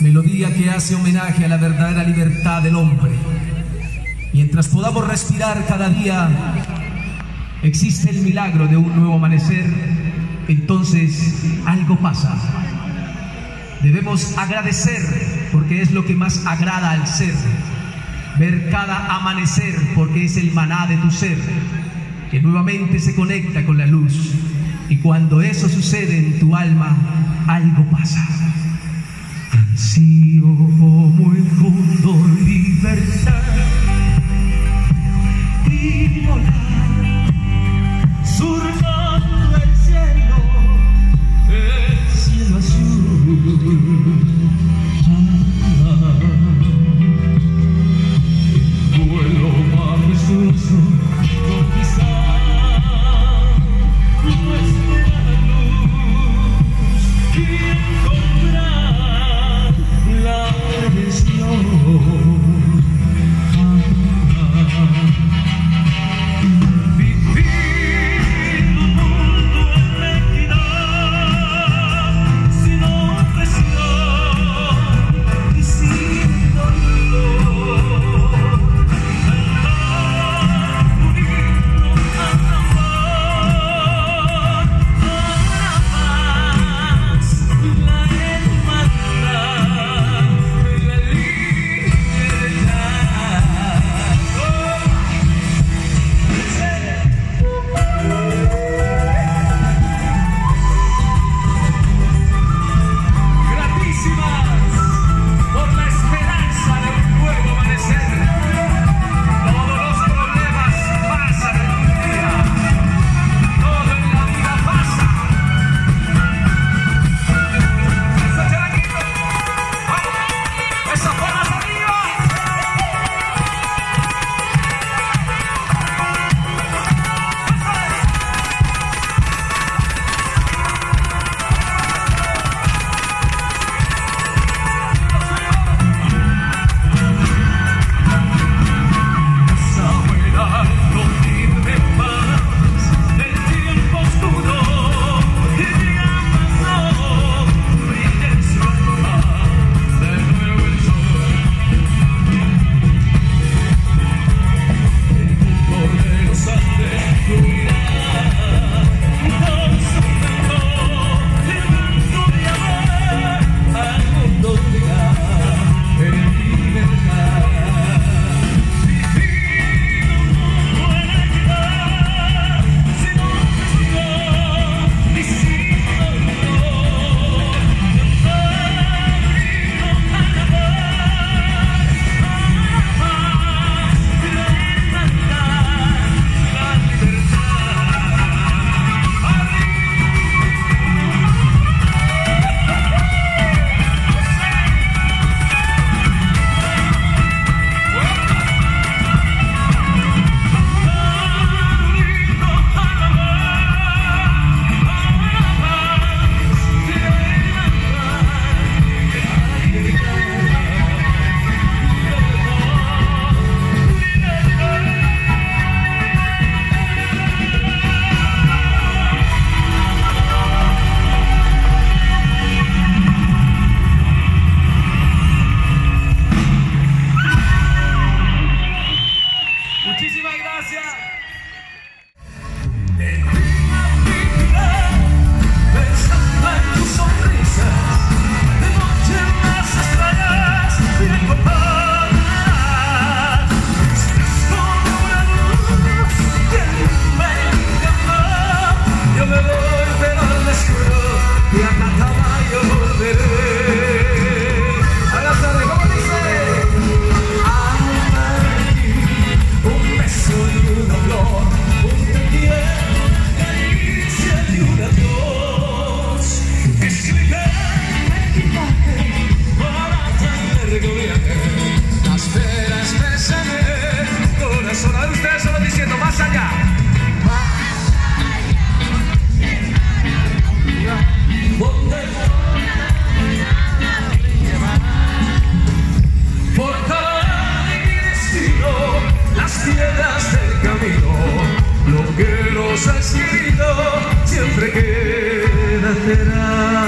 melodía que hace homenaje a la verdadera libertad del hombre. Mientras podamos respirar cada día, existe el milagro de un nuevo amanecer, entonces algo pasa. Debemos agradecer porque es lo que más agrada al ser. Ver cada amanecer porque es el maná de tu ser, que nuevamente se conecta con la luz. Y cuando eso sucede en tu alma, algo pasa. see you. será.